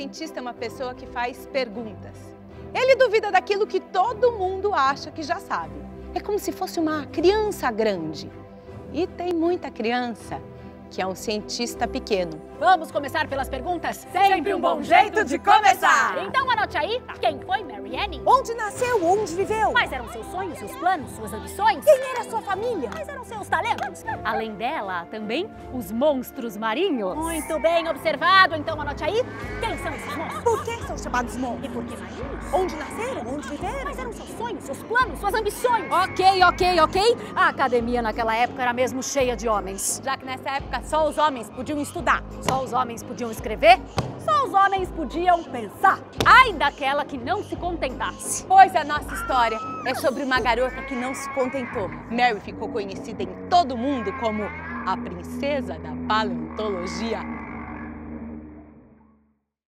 cientista é uma pessoa que faz perguntas. Ele duvida daquilo que todo mundo acha que já sabe. É como se fosse uma criança grande. E tem muita criança que é um cientista pequeno. Vamos começar pelas perguntas? Sempre um bom jeito de começar! Então anote aí, quem foi Mary Anning? Onde nasceu? Onde viveu? Quais eram seus sonhos, seus planos, suas ambições? Quem era sua família? Quais eram seus talentos? Além dela, também os monstros marinhos. Muito bem observado, então anote aí, quem são esses monstros? Por que são chamados E monstros? por que marinhos? Onde nasceram? Onde viveram? Seus planos, suas ambições? Ok, ok, ok. A academia naquela época era mesmo cheia de homens. Já que nessa época só os homens podiam estudar. Só os homens podiam escrever, Só os homens podiam pensar. ai daquela que não se contentasse. Pois a nossa história é sobre uma garota que não se contentou. Mary ficou conhecida em todo mundo como a princesa da paleontologia.